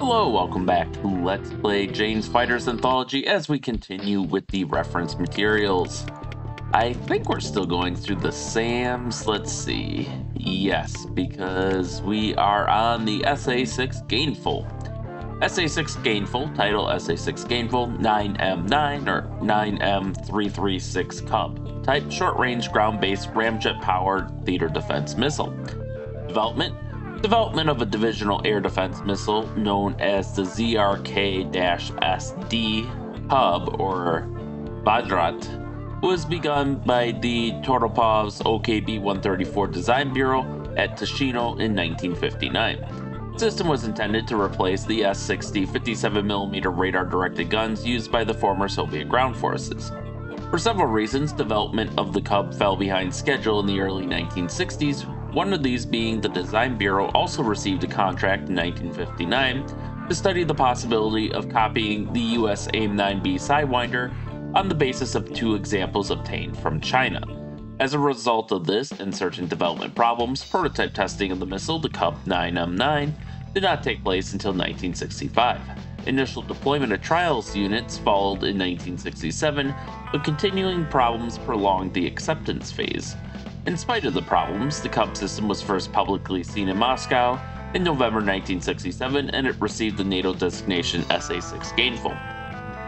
Hello, welcome back to Let's Play Jane's Fighters Anthology as we continue with the reference materials. I think we're still going through the SAMs. Let's see. Yes, because we are on the SA6 Gainful. SA6 Gainful, title SA6 Gainful 9M9 or 9M336 Kub. Type short range ground based ramjet powered theater defense missile. Development Development of a divisional air defense missile known as the ZRK SD Kub or Kvadrat was begun by the Toropov's OKB 134 Design Bureau at Tushino in 1959. The system was intended to replace the S 60 57mm radar directed guns used by the former Soviet ground forces. For several reasons, development of the Kub fell behind schedule in the early 1960s, one of these being the Design Bureau also received a contract in 1959 to study the possibility of copying the US AIM 9B Sidewinder on the basis of two examples obtained from China. As a result of this and certain development problems, prototype testing of the missile, the Kub 9M9, did not take place until 1965. Initial deployment of trials units followed in 1967, but continuing problems prolonged the acceptance phase. In spite of the problems, the Kub system was first publicly seen in Moscow in November 1967 and it received the NATO designation SA 6 Gainful.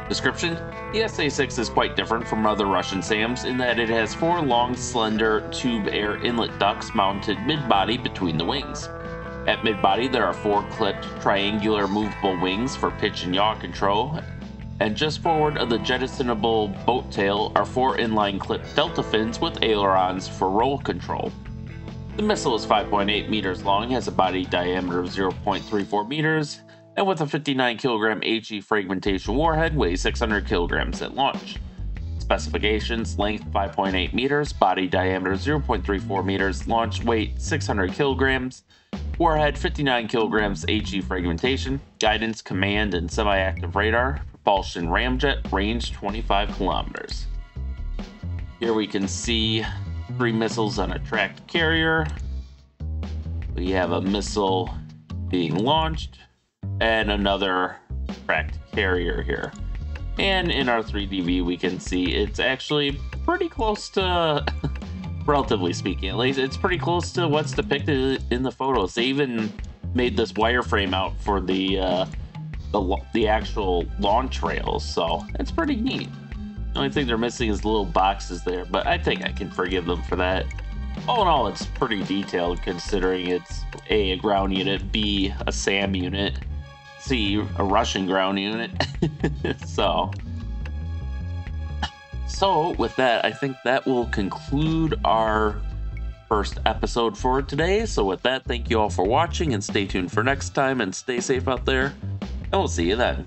Description The SA 6 is quite different from other Russian SAMs in that it has four long, slender tube air inlet ducts mounted mid body between the wings. At mid body, there are four clipped triangular movable wings for pitch and yaw control, and just forward of the jettisonable boat tail are four inline clipped delta fins with ailerons for roll control. The missile is 5.8 meters long, has a body diameter of 0.34 meters, and with a 59 kilogram HE fragmentation warhead weighs 600 kilograms at launch. Specifications length 5.8 meters, body diameter 0.34 meters, launch weight 600 kilograms, warhead 59 kilograms HE fragmentation, guidance, command, and semi active radar, propulsion ramjet, range 25 kilometers. Here we can see three missiles on a tracked carrier. We have a missile being launched and another tracked carrier here. And in our 3DV, we can see it's actually pretty close to, relatively speaking, at least, it's pretty close to what's depicted in the photos. They even made this wireframe out for the uh, the, the actual launch rails, so it's pretty neat. The only thing they're missing is the little boxes there, but I think I can forgive them for that. All in all, it's pretty detailed considering it's A, a ground unit, B, a SAM unit, C, a Russian ground unit. so, so with that, I think that will conclude our first episode for today. So with that, thank you all for watching and stay tuned for next time and stay safe out there and we'll see you then.